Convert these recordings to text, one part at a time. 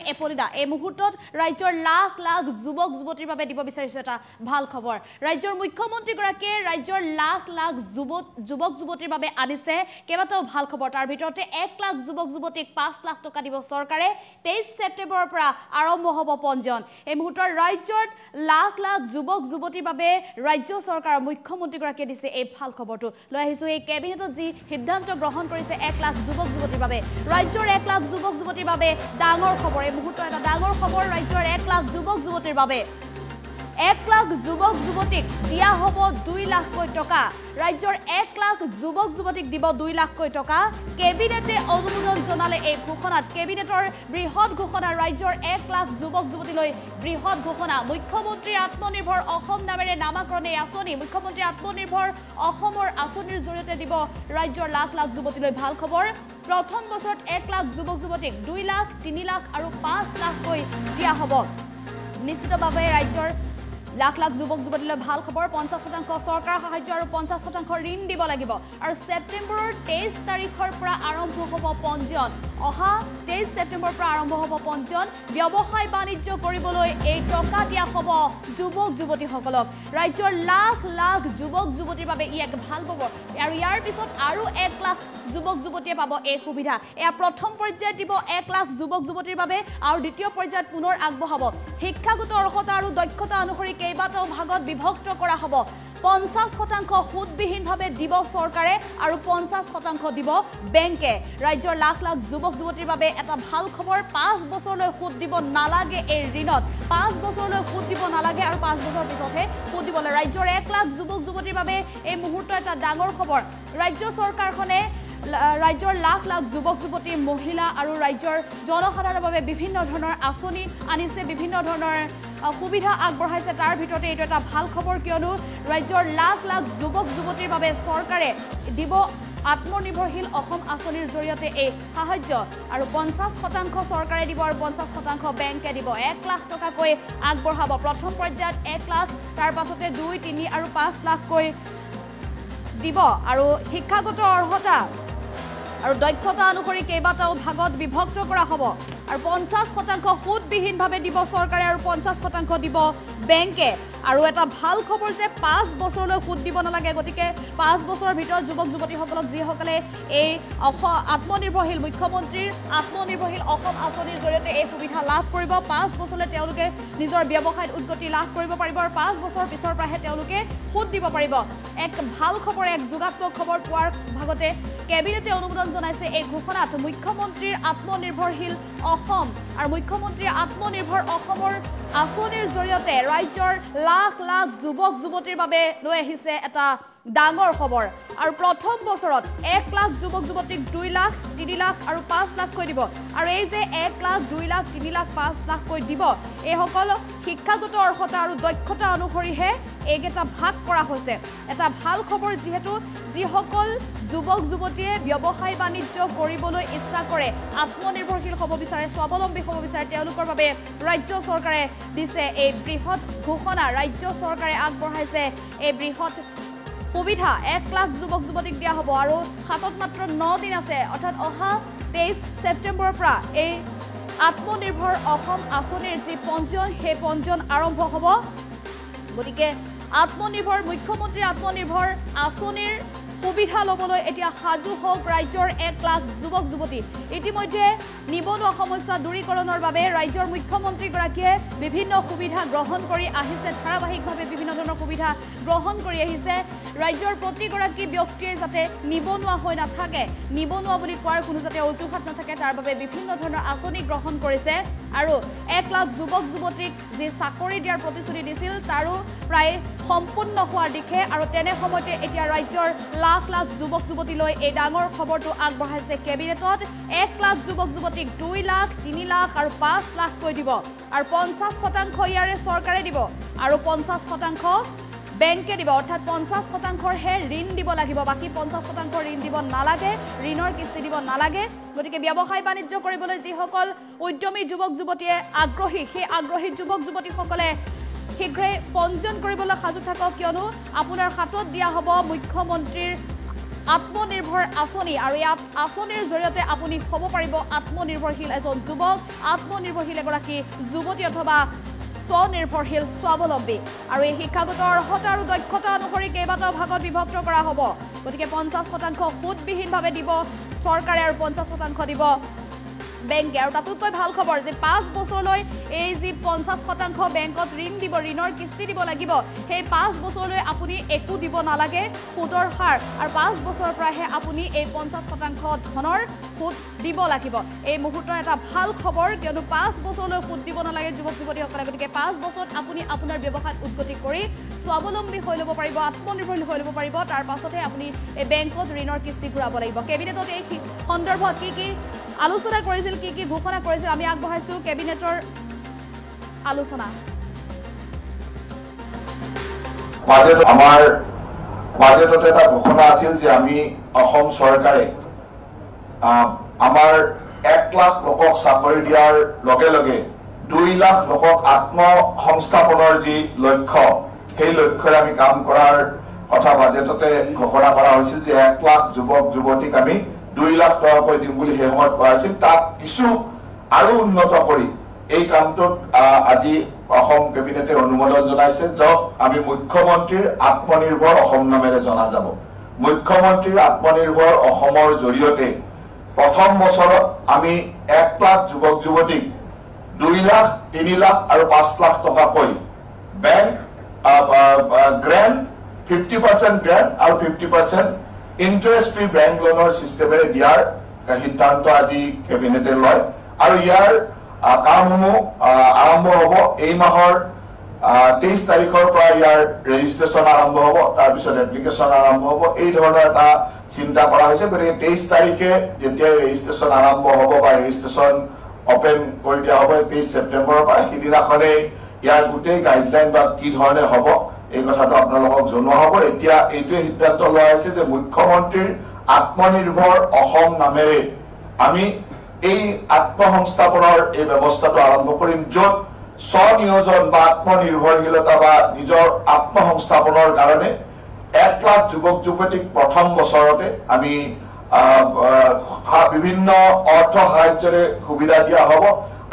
এপলিদা এই মুহূৰ্তত ৰাজ্যৰ লাখ লাখ যুৱক যুৱতীৰ বাবে দিব বিচাৰিছোঁ এটা ভাল খবৰ। ৰাজ্যৰ মুখ্যমন্ত্ৰীগৰাকীয়ে ৰাজ্যৰ লাখ লাখ যুৱ যুৱক যুৱতীৰ বাবে আনিছে কেইবাটাও ভাল খবৰ। তাৰ ভিতৰতে এক লাখ যুৱক যুৱতীক পাঁচ লাখ টকা দিব চৰকাৰে। তেইছ ছেপ্টেম্বৰৰ পৰা আৰম্ভ হ'ব পঞ্জীয়ন। এই মুহূৰ্তত ৰাজ্যত লাখ লাখ যুৱক যুৱতীৰ বাবে ৰাজ্য চৰকাৰৰ মুখ্যমন্ত্ৰীগৰাকীয়ে দিছে এই ভাল খবৰটো। লৈ আহিছোঁ এই কেবিনেটত যি সিদ্ধান্ত গ্ৰহণ কৰিছে এক লাখ যুৱক যুৱতীৰ বাবে। ৰাজ্যৰ এক লাখ যুৱক যুৱতীৰ বাবে ডাঙৰ খবৰ। এই মুহূৰ্তত এটা ডাঙৰ খবৰ ৰাজ্যৰ এক লাখ যুৱক যুৱতীৰ বাবে। এক লাখ যুৱক যুৱতীক দিয়া হ'ব দুই লাখকৈ টকা। ৰাজ্যৰ এক লাখ যুৱক যুৱতীক দিব দুই লাখকৈ টকা। কেবিনেটে অনুমোদন জনালে এই ঘোষণাত। কেবিনেটৰ বৃহৎ ঘোষণা ৰাজ্যৰ এক লাখ যুৱক যুৱতীলৈ বৃহৎ ঘোষণা। মুখ্যমন্ত্ৰী আত্মনিৰ্ভৰ অসম নামেৰে নামাকৰণ এই আঁচনি। মুখ্যমন্ত্ৰী আত্মনিৰ্ভৰ অসমৰ আঁচনিৰ জৰিয়তে দিব ৰাজ্যৰ লাখ লাখ যুৱতীলৈ ভাল খবৰ। প্ৰথম বছৰত এক লাখ যুৱক যুৱতীক দুই লাখ তিনি লাখ আৰু পাঁচ লাখকৈ দিয়া হ'ব। নিশ্চিতভাৱে ৰাজ্যৰ লাখ লাখ যুৱক যুৱতীলৈ ভাল খবৰ পঞ্চাছ শতাংশ চৰকাৰ সাহায্য আৰু পঞ্চাছ শতাংশ ঋণ দিব লাগিব। আৰু ছেপ্টেম্বৰৰ তেইছ তাৰিখৰ পৰা আৰম্ভ হ'ব পঞ্জীয়ন। অহা তেইছ ছেপ্টেম্বৰৰ পৰা আৰম্ভ হ'ব পঞ্জীয়ন। ব্যৱসায় বাণিজ্য কৰিবলৈ এই টকা দিয়া হ'ব যুৱক যুৱতীসকলক। ৰাজ্যৰ লাখ লাখ যুৱক যুৱতীৰ বাবে ই এক ভাল খবৰ। আৰু ইয়াৰ পিছত আৰু এক লাখ যুৱক যুৱতীয়ে পাব এই সুবিধা। এয়া প্ৰথম পৰ্যায়ত দিব এক লাখ যুৱক যুৱতীৰ বাবে আৰু দ্বিতীয় পৰ্যায়ত পুনৰ আগবঢ়াব। শিক্ষাগত অৰ্হতা আৰু দক্ষতা অনুসৰি কেইবাটাও ভাগত বিভক্ত কৰা হ'ব। পঞ্চাছ শতাংশ সুদবিহীনভাৱে দিব চৰকাৰে আৰু পঞ্চাছ শতাংশ দিব বেংকে। ৰাজ্যৰ লাখ লাখ যুৱক যুৱতীৰ বাবে এটা ভাল খবৰ পাঁচ বছৰলৈ সুদ দিব নালাগে এই ঋণত। পাঁচ বছৰলৈ সুদ দিব নালাগে আৰু পাঁচ বছৰ পিছতহে সুদ দিবলৈ। ৰাজ্যৰ এক লাখ যুৱক যুৱতীৰ বাবে এই মুহূৰ্তৰ এটা ডাঙৰ খবৰ। ৰাজ্য চৰকাৰখনে ৰাজ্যৰ লাখ লাখ যুৱক যুৱতী মহিলা আৰু ৰাজ্যৰ জনসাধাৰণৰ বাবে বিভিন্ন ধৰণৰ আঁচনি আনিছে বিভিন্ন ধৰণৰ সুবিধা আগবঢ়াইছে। তাৰ ভিতৰতে এইটো এটা ভাল খবৰ কিয়নো ৰাজ্যৰ লাখ লাখ যুৱক যুৱতীৰ বাবে চৰকাৰে দিব আত্মনিৰ্ভৰশীল অসম আঁচনিৰ জৰিয়তে এই সাহায্য। আৰু পঞ্চাছ শতাংশ চৰকাৰে দিব আৰু পঞ্চাছ শতাংশ বেংকে দিব। এক লাখ টকাকৈ আগবঢ়াব। প্ৰথম পৰ্যায়ত এক লাখ তাৰ পাছতে দুই তিনি আৰু পাঁচ লাখকৈ দিব। আৰু শিক্ষাগত অৰ্হতা আৰু দক্ষতা অনুসৰি কেইবাটাও ভাগত বিভক্ত কৰা হ'ব। আৰু পঞ্চাছ শতাংশ সুদবিহীনভাৱে দিব চৰকাৰে আৰু পঞ্চাছ শতাংশ দিব বেংকে। আৰু এটা ভাল খবৰ যে পাঁচ বছৰলৈ সুদ দিব নালাগে গতিকে পাঁচ বছৰৰ ভিতৰত যুৱক যুৱতীসকলক যিসকলে এই আত্মনিৰ্ভৰশীল মুখ্যমন্ত্ৰীৰ আত্মনিৰ্ভৰশীল অসম আঁচনিৰ জৰিয়তে এই সুবিধা লাভ কৰিব পাঁচ বছৰলৈ তেওঁলোকে নিজৰ ব্যৱসায়ত উদগতি লাভ কৰিব পাৰিব আৰু পাঁচ বছৰ পিছৰ পৰাহে তেওঁলোকে সুদ দিব পাৰিব। এক ভাল খবৰ এক যোগাত্মক খবৰ পোৱাৰ ভাগতে কেবিনেটে অনুমোদন জনাইছে এই ঘোষণাত মুখ্যমন্ত্ৰীৰ আত্মনিৰ্ভৰশীল অসম আৰু মুখ্যমন্ত্ৰীৰ আত্মনিৰ্ভৰ অসমৰ আঁচনিৰ জৰিয়তে ৰাজ্যৰ লাখ লাখ যুৱক যুৱতীৰ বাবে লৈ আহিছে এটা ডাঙৰ খবৰ। আৰু প্ৰথম বছৰত এক লাখ যুৱক যুৱতীক দুই লাখ তিনি লাখ আৰু পাঁচ লাখকৈ দিব। আৰু এই যে এক লাখ দুই লাখ তিনি লাখ পাঁচ লাখকৈ দিব এইসকল শিক্ষাগত অৰ্হতা আৰু দক্ষতা অনুসৰিহে এইকেইটা ভাগ কৰা হৈছে। এটা ভাল খবৰ যিহেতু যিসকল যুৱক যুৱতীয়ে ব্যৱসায় বাণিজ্য কৰিবলৈ ইচ্ছা কৰে আত্মনিৰ্ভৰশীল হ'ব বিচাৰে স্বাৱলম্বী হ'ব বিচাৰে তেওঁলোকৰ বাবে ৰাজ্য চৰকাৰে দিছে এই বৃহৎ ঘোষণা। ৰাজ্য চৰকাৰে আগবঢ়াইছে এই বৃহৎ সুবিধা। এক লাখ যুৱক যুৱতীক দিয়া হ'ব আৰু হাতত মাত্ৰ ন দিন আছে। অৰ্থাৎ অহা তেইছ ছেপ্টেম্বৰৰ পৰা এই আত্মনিৰ্ভৰ অসম আঁচনিৰ যি পঞ্জীয়ন সেই পঞ্জীয়ন আৰম্ভ হ'ব। গতিকে আত্মনিৰ্ভৰ মুখ্যমন্ত্ৰী আত্মনিৰ্ভৰ আঁচনিৰ সুবিধা ল'বলৈ এতিয়া সাজু হওক ৰাজ্যৰ এক লাখ যুৱক যুৱতী। ইতিমধ্যে নিবনুৱা সমস্যা দূৰীকৰণৰ বাবে ৰাজ্যৰ মুখ্যমন্ত্ৰীগৰাকীয়ে বিভিন্ন সুবিধা গ্ৰহণ কৰি আহিছে। ধাৰাবাহিকভাৱে বিভিন্ন ধৰণৰ সুবিধা গ্ৰহণ কৰি আহিছে। ৰাজ্যৰ প্ৰতিগৰাকী ব্যক্তিয়ে যাতে নিবনুৱা হৈ নাথাকে নিবনুৱা বুলি কোৱাৰ কোনো যাতে অজুহাত নাথাকে তাৰ বাবে বিভিন্ন ধৰণৰ আঁচনি গ্ৰহণ কৰিছে। আৰু এক লাখ যুৱক যুৱতীক যি চাকৰি দিয়াৰ প্ৰতিশ্ৰুতি দিছিল তাৰো প্ৰায় সম্পূৰ্ণ হোৱাৰ দিশে আৰু তেনে সময়তে এতিয়া ৰাজ্যৰ লাখ লাখ যুৱক যুৱতীলৈ এই ডাঙৰ খবৰটো আগবঢ়াইছে কেবিনেটত। এক লাখ যুৱক যুৱতীক দুই লাখ তিনি লাখ আৰু পাঁচ লাখকৈ দিব। আৰু পঞ্চাছ শতাংশ ইয়াৰে চৰকাৰে দিব। আৰু পঞ্চাছ শতাংশ বেংকে দিব। অৰ্থাৎ পঞ্চাছ শতাংশৰহে ঋণ দিব লাগিব। বাকী পঞ্চাছ শতাংশ ঋণ দিব নালাগে। ঋণৰ কিস্তি দিব নালাগে। গতিকে ব্যৱসায় বাণিজ্য কৰিবলৈ যিসকল উদ্যমী যুৱক যুৱতীয়ে আগ্ৰহী সেই আগ্ৰহী যুৱক যুৱতীসকলে শীঘ্ৰে পঞ্জীয়ন কৰিবলৈ সাজু থাকক কিয়নো আপোনাৰ হাতত দিয়া হ'ব মুখ্যমন্ত্ৰীৰ আত্মনিৰ্ভৰ আঁচনি আৰু এই আঁচনিৰ জৰিয়তে আপুনি হ'ব পাৰিব আত্মনিৰ্ভৰশীল এজন যুৱক আত্মনিৰ্ভৰশীল এগৰাকী যুৱতী অথবা স্বনিৰ্ভৰশীল স্বাৱলম্বী। আৰু এই শিক্ষাগত অৰ্হতা আৰু দক্ষতা অনুসৰি কেইবাটাও ভাগত বিভক্ত কৰা হ'ব। গতিকে পঞ্চাছ শতাংশ সুদবিহীনভাৱে দিব চৰকাৰে আৰু পঞ্চাছ শতাংশ দিব। বেংকে। আৰু তাতোতকৈ ভাল খবৰ যে পাঁচ বছৰলৈ এই যি পঞ্চাছ শতাংশ বেংকত ঋণ দিব ঋণৰ কিস্তি দিব লাগিব সেই পাঁচ বছৰলৈ আপুনি একো দিব নালাগে সুদৰ হাৰ। আৰু পাঁচ বছৰৰ পৰাহে আপুনি এই পঞ্চাছ শতাংশ ধনৰ সুদ দিব লাগিব। এই মুহূৰ্তৰ এটা ভাল খবৰ কিয়নো পাঁচ বছৰলৈ সুদ দিব নালাগে যুৱক যুৱতীসকলে। গতিকে পাঁচ বছৰত আপুনি আপোনাৰ ব্যৱসায়ত উদ্গতি কৰি স্বাৱলম্বী হৈ ল'ব পাৰিব আত্মনিৰ্ভৰশীল হৈ ল'ব পাৰিব। তাৰ পাছতহে আপুনি এই বেংকত ঋণৰ কিস্তি ঘূৰাব লাগিব। কেবিনেটত এই সন্দৰ্ভত কি কি আলোচনা কৰিছিল কি কি ঘোষণা কৰিছিল আমি আগবঢ়াইছোঁ কেবিনেটৰ আলোচনা। আমাৰ বাজেটত এটা ঘোষণা আছিল যে আমি অসম চৰকাৰে আমাৰ এক লাখ লোকক চাকৰি দিয়াৰ লগে লগে দুই লাখ লোকক আত্মসংস্থাপনৰ যি লক্ষ্য সেই লক্ষ্যৰে আমি কাম কৰাৰ কথা বাজেটতে ঘোষণা কৰা হৈছিল যে এক লাখ যুৱক যুৱতীক আমি দুই লাখ টকাকৈ দিম বুলি সেই সময়ত কোৱা হৈছিল তাক কিছু আৰু উন্নত কৰি এই কামটোত আজি অসম কেবিনেটে অনুমোদন জনাইছে য'ত আমি মুখ্যমন্ত্ৰীৰ আত্মনিৰ্ভৰ অসম নামেৰে জনা যাব। মুখ্যমন্ত্ৰীৰ আত্মনিৰ্ভৰ অসমৰ জৰিয়তে প্ৰথম বছৰত আমি এক লাখ যুৱক যুৱতীক দুই লাখ তিনি লাখ আৰু পাঁচ লাখ টকাকৈ bank grant fifty percent grant আৰু fifty percent interest free bank লোনৰ চিষ্টেমেৰে দিয়াৰ সিদ্ধান্ত আজি কেবিনেটে লয়। আৰু ইয়াৰ কামসমূহ আৰম্ভ হ'ব এই মাহৰ তেইছ তাৰিখৰ পৰা ইয়াৰ ৰেজিষ্ট্ৰেশ্যন আৰম্ভ হ'ব তাৰপিছত এপ্লিকেশ্যন আৰম্ভ হ'ব। এই ধৰণৰ এটা চিন্তা কৰা হৈছে। গতিকে তেইছ তাৰিখে যেতিয়া ৰেজিষ্ট্ৰেশ্যন আৰম্ভ হ'ব বা ৰেজিষ্ট্ৰেশ্যন অপেন কৰি দিয়া হ'ব তেইছ ছেপ্টেম্বৰৰ পৰা সিদিনাখনেই ইয়াৰ গোটেই গাইডলাইন বা কি ধৰণে হ'ব এই কথাটো আপোনালোকক জনোৱা হ'ব। এতিয়া এইটোৱে সিদ্ধান্ত লোৱা হৈছে যে মুখ্যমন্ত্ৰীৰ আত্মনিৰ্ভৰ অসম নামেৰে আমি এই আত্মসংস্থাপনৰ এই ব্যৱস্থাটো আৰম্ভ কৰিম য'ত স্বনিয়োজন বা আত্মনিৰ্ভৰশীলতা বা নিজৰ আত্মসংস্থাপনৰ কাৰণে এক লাখ যুৱক যুৱতীক প্ৰথম বছৰতে আমি বিভিন্ন অৰ্থ সাহায্যৰে সুবিধা দিয়া হ'ব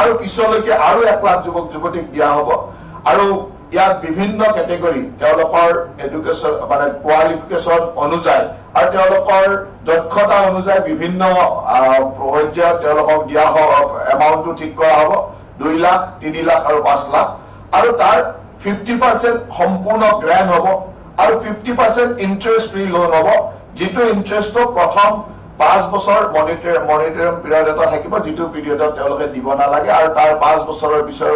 আৰু পিছলৈকে আৰু এক লাখ যুৱক যুৱতীক দিয়া হ'ব। আৰু ইয়াত বিভিন্ন কেটেগৰী তেওঁলোকৰ এডুকেশ্যন মানে কোৱালিফিকেশ্যন অনুযায়ী আৰু তেওঁলোকৰ দক্ষতা অনুযায়ী বিভিন্ন পৰ্যায়ত তেওঁলোকক দিয়া এমাউণ্টটো ঠিক কৰা হ'ব দুই লাখ তিনি লাখ আৰু পাঁচ লাখ আৰু তাৰ ফিফটি পাৰ্চেণ্ট সম্পূৰ্ণ গ্ৰেণ্ড হ'ব আৰু fifty percent interest free loan হ'ব যিটো ইণ্টাৰেষ্টটো প্ৰথম পাঁচ বছৰ মনিটৰ মনিটৰিং পিৰিয়ড এটা থাকিব যিটো পিৰিয়ডত তেওঁলোকে দিব নালাগে আৰু তাৰ পাঁচ বছৰৰ পিছৰ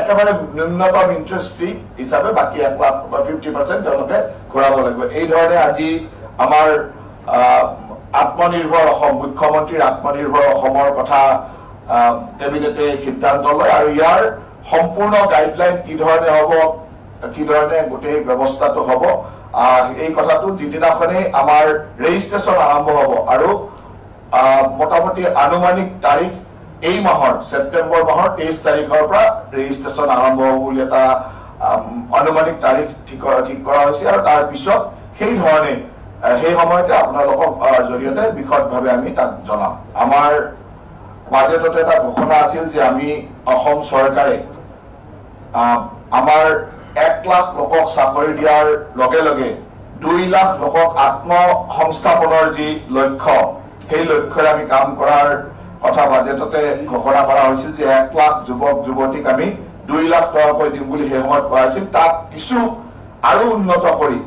একেবাৰে ন্যূনতম ইণ্টাৰেষ্ট ফ্ৰী হিচাপে বাকী এক লাখ বা ফিফটি পাৰ্চেণ্ট তেওঁলোকে ঘূৰাব লাগিব। এই ধৰণে আজি আমাৰ আত্মনিৰ্ভৰ অসম মুখ্যমন্ত্ৰীৰ আত্মনিৰ্ভৰ অসমৰ কথা কেবিনেটে সিদ্ধান্ত লয় আৰু ইয়াৰ সম্পূৰ্ণ গাইডলাইন কি ধৰণে হ'ব কি ধৰণে গোটেই ব্যৱস্থাটো হ'ব এই কথাটো যিদিনাখনেই আমাৰ ৰেজিষ্ট্ৰেশ্যন আৰম্ভ হ'ব আৰু মোটামুটি আনুমানিক তাৰিখ এই মাহৰ ছেপ্টেম্বৰ মাহৰ তেইছ তাৰিখৰ পৰা ৰেজিষ্ট্ৰেশ্যন আৰম্ভ হ'ব বুলি এটা আনুমানিক তাৰিখ ঠিক কৰা ঠিক কৰা হৈছে আৰু তাৰ পিছত সেই ধৰণে সেই সময়তে আপোনালোকক জৰিয়তে বিশদভাৱে আমি তাক জনাম। আমাৰ বাজেটত এটা ঘোষণা আছিল যে আমি অসম চৰকাৰে আমাৰ এক লাখ লোকক চাকৰি দিয়াৰ লগে লগে দুই লাখ লোকক আত্মসংস্থাপনৰ যি লক্ষ্য সেই লক্ষ্যৰে আমি কাম কৰাৰ কথা বাজেটতে ঘোষণা কৰা হৈছিল যে এক লাখ যুৱক যুৱতীক আমি দুই লাখ টকাকৈ দিম বুলি সেই সময়ত কোৱা হৈছিল। তাক কিছু আৰু উন্নত কৰি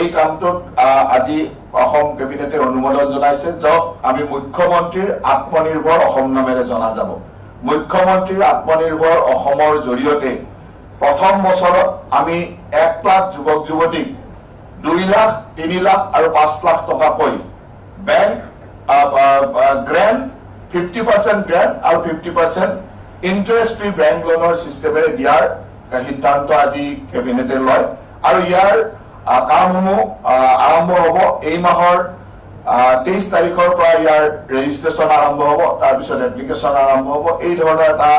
এই কামটোত আজি অসম কেবিনেটে অনুমোদন জনাইছে য'ত আমি মুখ্যমন্ত্ৰীৰ আত্মনিৰ্ভৰ অসম নামেৰে জনা যাব। মুখ্যমন্ত্ৰীৰ আত্মনিৰ্ভৰ অসমৰ জৰিয়তে প্ৰথম বছৰত আমি এক লাখ যুৱক যুৱতীক দুই লাখ তিনি লাখ আৰু পাঁচ লাখ টকাকৈ bank grant fifty percent grant আৰু fifty percent interest free bank লোনৰ চিষ্টেমেৰে দিয়াৰ সিদ্ধান্ত আজি কেবিনেটে লয়। আৰু ইয়াৰ কামসমূহ আৰম্ভ হ'ব এই মাহৰ তেইছ তাৰিখৰ পৰা ইয়াৰ ৰেজিষ্ট্ৰেশ্যন আৰম্ভ হ'ব তাৰপিছত এপ্লিকেশ্যন আৰম্ভ হ'ব এই ধৰণৰ এটা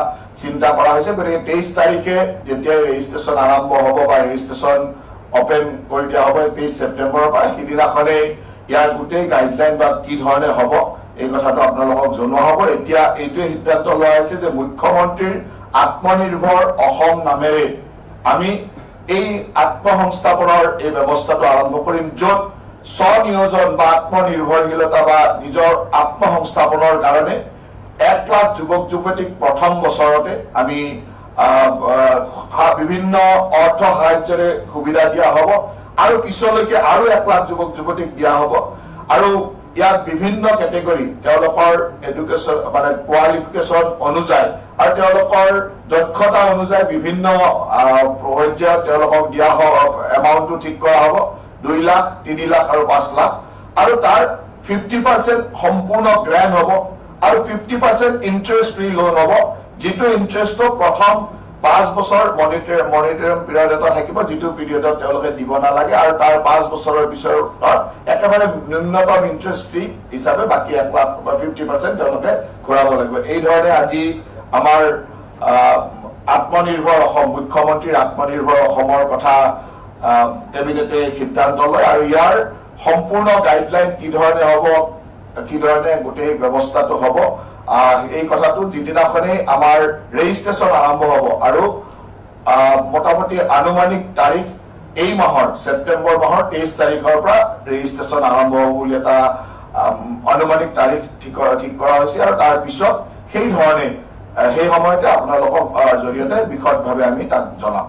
চিন্তা কৰা হৈছে। গতিকে তেইছ তাৰিখে যেতিয়া ৰেজিষ্ট্ৰেশ্যন আৰম্ভ হ'ব বা ৰেজিষ্ট্ৰেশ্যন অপেন কৰি দিয়া হ'ব তেইছ ছেপ্টেম্বৰৰ পৰা সিদিনাখনেই ইয়াৰ গোটেই গাইডলাইন বা কি ধৰণে হ'ব এই কথাটো আপোনালোকক জনোৱা হ'ব। এতিয়া এইটোৱে সিদ্ধান্ত লোৱা হৈছে যে মুখ্যমন্ত্ৰীৰ আত্মনিৰ্ভৰ অসম নামেৰে আমি এই আত্মসংস্থাপনৰ এই ব্যৱস্থাটো আৰম্ভ কৰিম য'ত স্বনিয়োজন বা আত্মনিৰ্ভৰশীলতা বা নিজৰ আত্মসংস্থাপনৰ কাৰণে এক লাখ যুৱক যুৱতীক প্ৰথম বছৰতে আমি বিভিন্ন অৰ্থ সাহায্যৰে সুবিধা দিয়া হ'ব আৰু পিছলৈকে আৰু এক লাখ যুৱক যুৱতীক দিয়া হ'ব। আৰু ইয়াত বিভিন্ন কেটেগৰী তেওঁলোকৰ এডুকেশ্যন মানে কোৱালিফিকেশ্যন অনুযায়ী আৰু তেওঁলোকৰ দক্ষতা অনুযায়ী বিভিন্ন পৰ্যায়ত তেওঁলোকক দিয়া এমাউণ্টটো ঠিক কৰা হ'ব। দুই লাখ তিনি লাখ আৰু পাঁচ লাখ। আৰু তাৰ ফিফটি পাৰ্চেণ্ট সম্পূৰ্ণ গ্ৰেণ্ড হ'ব আৰু fifty percent interest free loan হ'ব যিটো ইণ্টাৰেষ্টটো প্ৰথম পাঁচ বছৰ মনিটৰ মনিটৰিং পিৰিয়ড এটা থাকিব যিটো পিৰিয়ডত তেওঁলোকে দিব নালাগে আৰু তাৰ পাঁচ বছৰৰ পিছৰ একেবাৰে ন্যূনতম ইণ্টাৰেষ্ট ফ্ৰী হিচাপে বাকী এক লাখ বা ফিফটি পাৰ্চেণ্ট তেওঁলোকে ঘূৰাব লাগিব। এই ধৰণে আজি আমাৰ আত্মনিৰ্ভৰ অসম মুখ্যমন্ত্ৰীৰ আত্মনিৰ্ভৰ অসমৰ কথা কেবিনেটে সিদ্ধান্ত লয় আৰু ইয়াৰ সম্পূৰ্ণ গাইডলাইন কি ধৰণে হ'ব কি ধৰণে গোটেই ব্যৱস্থাটো হ'ব এই কথাটো যিদিনাখনেই আমাৰ ৰেজিষ্ট্ৰেশ্যন আৰম্ভ হ'ব আৰু মোটামুটি আনুমানিক তাৰিখ এই মাহৰ ছেপ্টেম্বৰ মাহৰ তেইছ তাৰিখৰ পৰা ৰেজিষ্ট্ৰেশ্যন আৰম্ভ হ'ব বুলি এটা আনুমানিক তাৰিখ ঠিক কৰা ঠিক কৰা হৈছে আৰু তাৰ পিছত সেই ধৰণে সেই সময়তে আপোনালোকক জৰিয়তে বিশদভাৱে আমি তাক জনাম।